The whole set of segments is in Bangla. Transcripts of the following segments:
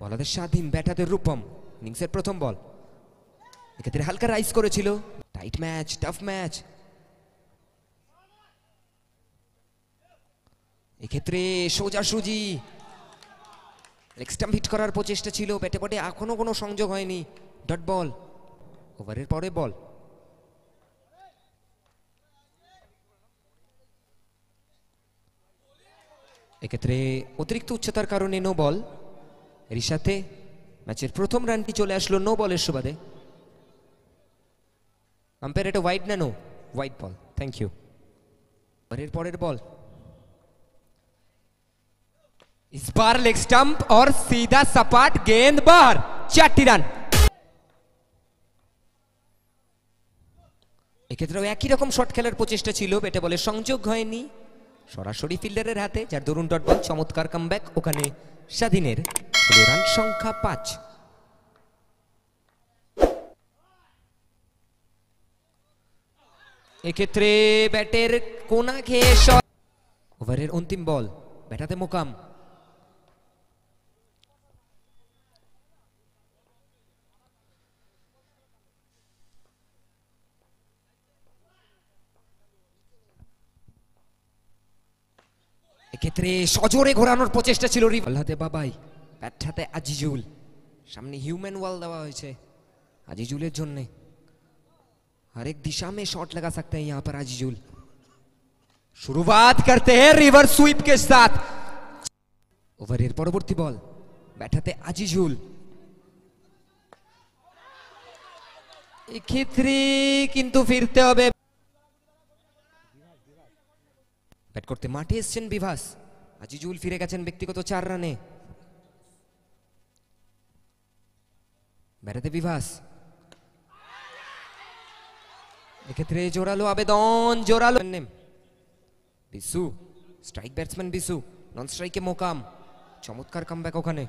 বলাদের স্বাধীন ব্যাটাদের রূপম। ইনিংসের প্রথম বল। এক্ষেত্রে হালকা রাইস করেছিল। Tight match, tough match. এক্ষেত্রে সোজাসুজি লেগস্টাম্প হিট করার প্রচেষ্টা ছিল। ব্যাটে বটে এখনও কোনো সংযোগ হয়নি। Dot ball. ওভারের পরে বল। এক্ষেত্রে অতিরিক্ত উচ্চতার কারণে নো বল এরই সাথে ম্যাচের প্রথম রানটি চলে আসলো নো বলের সুবাদে আম্পায়ার এটা হোয়াইট না no white ball thank you এর পরের বল इस बार लेग स्टंप और सीधा सपाट गेंद बाहर চারটি রান এক্ষেত্রেও একই রকম শট খেলার প্রচেষ্টা ছিল বেটে বলে সংযোগ হয়নি সরাসরি ফিল্ডারের হাতে, যার দরুন ডট বল, চমৎকার কামব্যাক ওখানে স্বাধীনের রান সংখ্যা পাঁচ। এক্ষেত্রে ব্যাটের কোনা খেয়ে ওভারের অন্তিম বল, ব্যাটাতে মোকাম। এক্ষেত্রে সজোরে ঘোরানোর প্রচেষ্টা ছিল রিভাল হাতে বাবাই ব্যাট হাতে আজিজুল সামনে হিউম্যান ওয়াল দেওয়া হয়েছে আজিজুলের জন্য हर एक दिशा में शॉट लगा सकते हैं यहां पर आजीजुल शुरुआत करते हैं रिवर स्वीप के साथ ওভারের পরবর্তী বল ব্যাটাতে আজিজুল এক্ষেত্রে কিন্তু ফিরতে হবে ব্যাট করতে মাঠে এসছেন বিভাস। আজিজুল ফিরে গেছেন ব্যক্তিগত চার রানে। বেড়াতে বিভাস। এক্ষেত্রে জোরালো আবেদন, জোরালো বিসু, স্ট্রাইক ব্যাটসম্যান বিসু নন স্ট্রাইকে মোকাম। চমৎকার কামব্যাক ওখানে।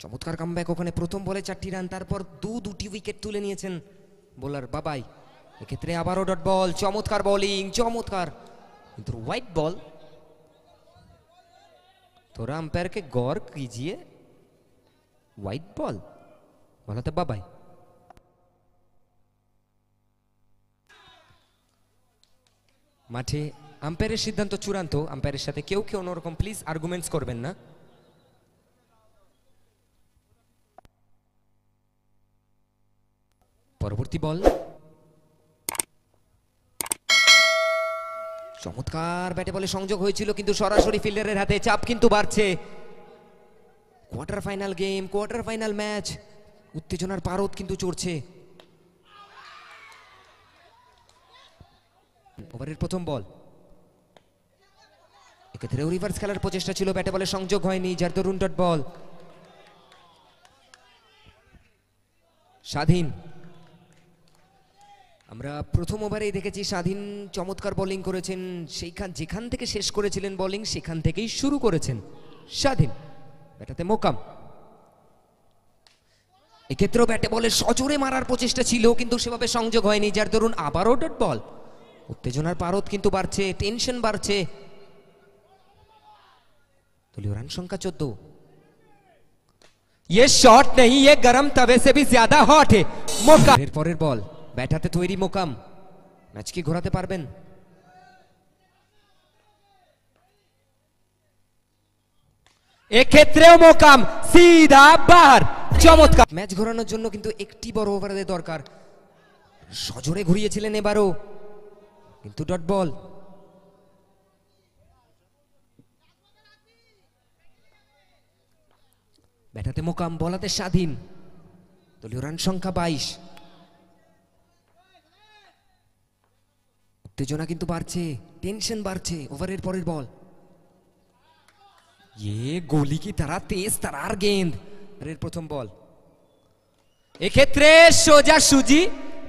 চমৎকার কামব্যাক ওখানে প্রথম বলে চারটি রান তারপর দু দুটি উইকেট তুলে নিয়েছেন বোলার বাবাই এক্ষেত্রে আবারও ডট বল চমৎকার বোলিং চমৎকার কিন্তু হোয়াইট বল थोड़ा अंपायर के गौर कीजिए व्हाइट बॉल बोला था बाबाई মাঠে আম্পায়ারের সিদ্ধান্ত চূড়ান্ত আম্পায়ারের সাথে কেউ কেউ অন্যরকম প্লিজ আর্গুমেন্টস করবেন না পরবর্তী বল। চমৎকার ব্যাটে বলে সংযোগ হয়েছিল, কিন্তু সরাসরি ফিল্ডারের হাতে চাপ কিন্তু বাড়ছে। Quarter final game quarter final match. উত্তেজনার পারদ কিন্তু চড়ছে। ওভারের প্রথম বল। এক্ষেত্রেও রিভার্স খেলার প্রচেষ্টা ছিল, ব্যাটে বলে সংযোগ হয়নি, যার দরুন ডট বল। স্বাধীন। আমরা প্রথম ওভারেই দেখেছি স্বাধীন চমৎকার বোলিং করেছেন সেইখান যেখান থেকে শেষ করেছিলেন বোলিং সেখান থেকেই শুরু করেছেন স্বাধীন ব্যাটাতে মোকাম এক্ষেত্রেও ব্যাটে বলে সজোরে মারার প্রচেষ্টা ছিল কিন্তু সেভাবে সংযোগ হয়নি যার দরুন আবারও ডট বল উত্তেজনার পারদ কিন্তু বাড়ছে টেনশন বাড়ছে দলীয় রান সংখ্যা চোদ্দ ये शॉट नहीं ये गरम तवे से भी ज्यादा हॉट है मौका এর পরের বল ব্যাট হাতে তৈরি মোকাম। ম্যাচ কি ঘোরাতে পারবেন। এক্ষেত্রেও মোকাম সিধা বাহার চমৎকার। ম্যাচ ঘোরানোর জন্য কিন্তু একটি বড় ওভারের দরকার। সজোরে ঘুরিয়েছিলেন এবারও। কিন্তু ডট বল। ব্যাটাতে মোকাম, বলাতে স্বাধীন। দলীয় রান সংখ্যা বাইশ। উত্তেজনা কিন্তু বাড়ছে টেনশন বাড়ছে ওভারের পরের বল এ গলি কি তারা তেজ তারার গেন্দ এর প্রথম বল এক্ষেত্রে সোজা সুজি,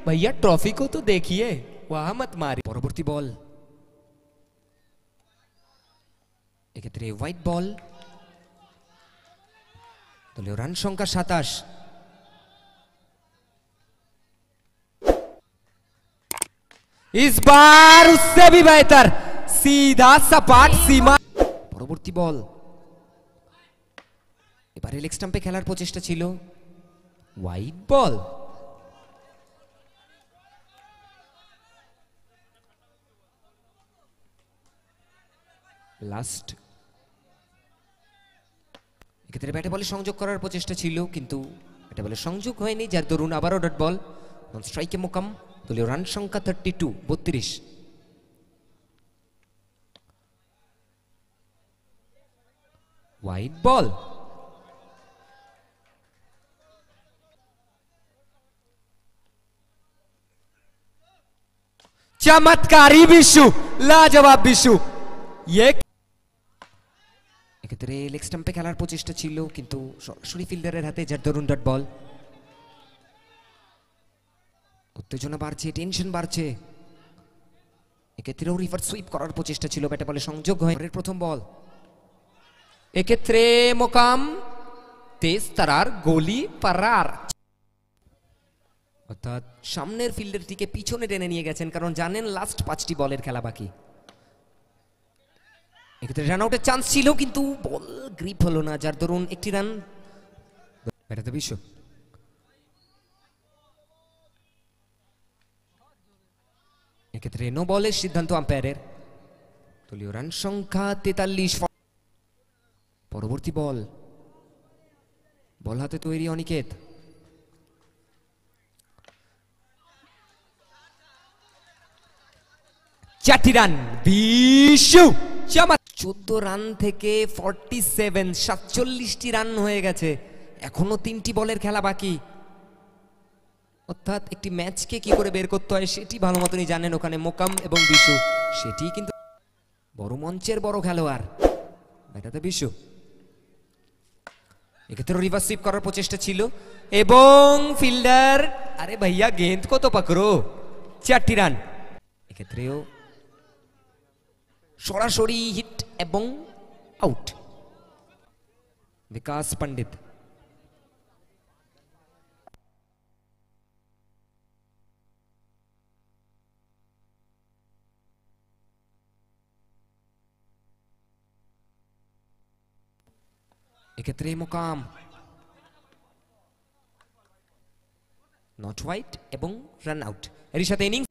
ভাইয়া ট্রফি কো তো দেখিয়ে, ওয়াহ মারি। পরবর্তী বল এক্ষেত্রে হোয়াইট বল দলীয় রান সংখ্যা সাতাশ। इस बार उससे भी बेहतर सीधा सपाट सीमा পরবর্তী বল এবারে লেগ স্টাম্পে খেলার প্রচেষ্টা ছিল হোয়াইট বল লাস্ট এক্ষেত্রে ব্যাটে বলে সংযোগ করার প্রচেষ্টা ছিল কিন্তু ব্যাটে বলে সংযোগ হয়নি যার দরুন আবারও ডট বল নন স্ট্রাইকে মোকাম দলীয় রান সংখ্যা থার্টি টু বত্রিশ। হোয়াইট বল চমৎকারী বিশু লাজবাব বিশু এক্ষেত্রে লেগ স্টাম্পে খেলার প্রচেষ্টা ছিল, কিন্তু সরাসরি ফিল্ডারের হাতে যার দরুন ডট বল উত্তেজনা বাড়ছে টেনশন বাড়ছে। এক্ষেত্রেও রিভার সুইপ করার প্রচেষ্টা ছিল, ব্যাটে বলে সংযোগ হয়। প্রথম বল। এক্ষেত্রে মোকাম তেজ তারার গলি পারার। অর্থাৎ সামনের ফিল্ডারটিকে পিছনে টেনে নিয়ে গেছেন, কারণ জানেন লাস্ট পাঁচটি বলের খেলা বাকি। এক্ষেত্রে রান আউটের চান্স ছিল, কিন্তু বল গ্রিপ হলো না, যার দরুন একটি রান বিশ্ব। এক্ষেত্রে নো বলের সিদ্ধান্ত আম্পায়ারের। দলীয় রান সংখ্যা তেতাল্লিশ পরবর্তী বল। বল হাতে তৈরি অনিকেত। চারটি রান, বিশু। চোদ্দ রান থেকে ফর্টি সেভেন, সাতচল্লিশটি রান হয়ে গেছে। এখনও তিনটি বলের খেলা বাকি। অর্থাৎ একটি ম্যাচকে কি করে বের করতে হয় সেটি ভালো মতনই জানেন ওখানে মোকাম এবং বিশু। সেটি কিন্তু বড় মঞ্চের বড় খেলোয়াড়। ব্যাটাতে বিশু। এক্ষেত্রে রিভার্স সুইপ করার প্রচেষ্টা ছিল এবং ফিল্ডার আরে ভাইয়া গেন্দ কত পাকড়ো? চারটি রান। এক্ষেত্রেও সরাসরি হিট এবং আউট বিকাশ পণ্ডিত এক্ষেত্রে মোকাম। নট হোয়াইট এবং রান আউট এরই সাথে ইনিংস.